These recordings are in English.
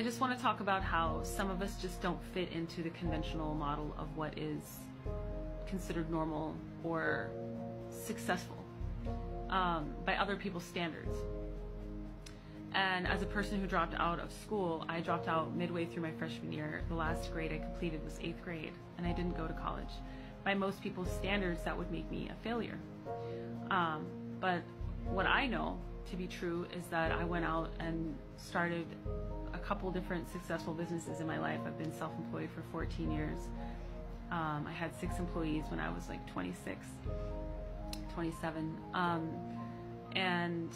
I just want to talk about how some of us just don't fit into the conventional model of what is considered normal or successful um, by other people's standards. And as a person who dropped out of school, I dropped out midway through my freshman year. The last grade I completed was eighth grade, and I didn't go to college. By most people's standards, that would make me a failure. Um, but what I know to be true is that I went out and started a couple different successful businesses in my life. I've been self employed for 14 years. Um, I had six employees when I was like 26, 27. Um, and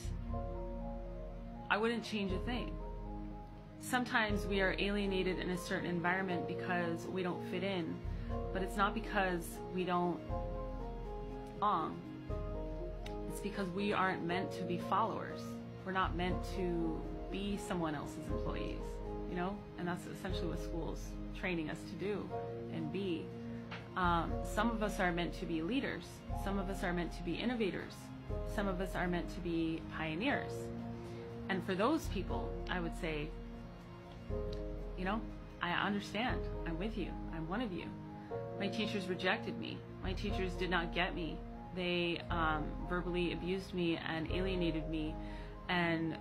I wouldn't change a thing. Sometimes we are alienated in a certain environment because we don't fit in, but it's not because we don't belong. It's because we aren't meant to be followers. We're not meant to be someone else's employees, you know? And that's essentially what school's training us to do and be. Um, some of us are meant to be leaders. Some of us are meant to be innovators. Some of us are meant to be pioneers. And for those people, I would say, you know, I understand. I'm with you. I'm one of you. My teachers rejected me. My teachers did not get me. They um, verbally abused me and alienated me and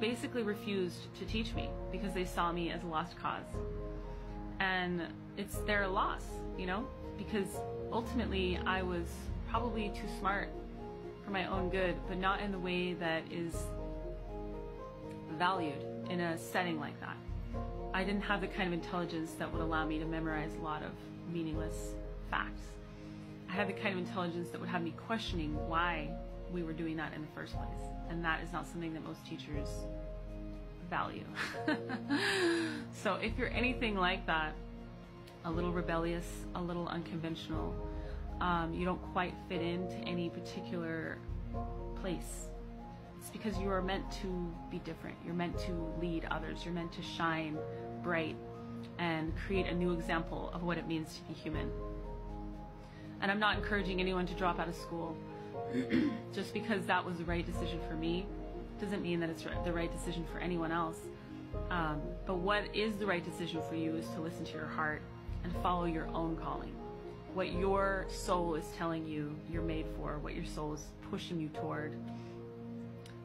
basically refused to teach me because they saw me as a lost cause. And it's their loss, you know, because ultimately I was probably too smart for my own good, but not in the way that is valued in a setting like that. I didn't have the kind of intelligence that would allow me to memorize a lot of meaningless facts. I had the kind of intelligence that would have me questioning why we were doing that in the first place. And that is not something that most teachers value. so if you're anything like that, a little rebellious, a little unconventional, um, you don't quite fit into any particular place it's because you are meant to be different. You're meant to lead others. You're meant to shine bright and create a new example of what it means to be human. And I'm not encouraging anyone to drop out of school. Just because that was the right decision for me doesn't mean that it's the right decision for anyone else. Um, but what is the right decision for you is to listen to your heart and follow your own calling. What your soul is telling you you're made for, what your soul is pushing you toward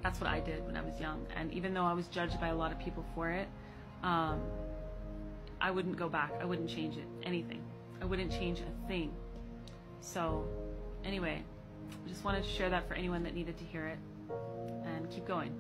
that's what I did when I was young. And even though I was judged by a lot of people for it, um, I wouldn't go back. I wouldn't change it, anything. I wouldn't change a thing. So, anyway, I just wanted to share that for anyone that needed to hear it. And keep going.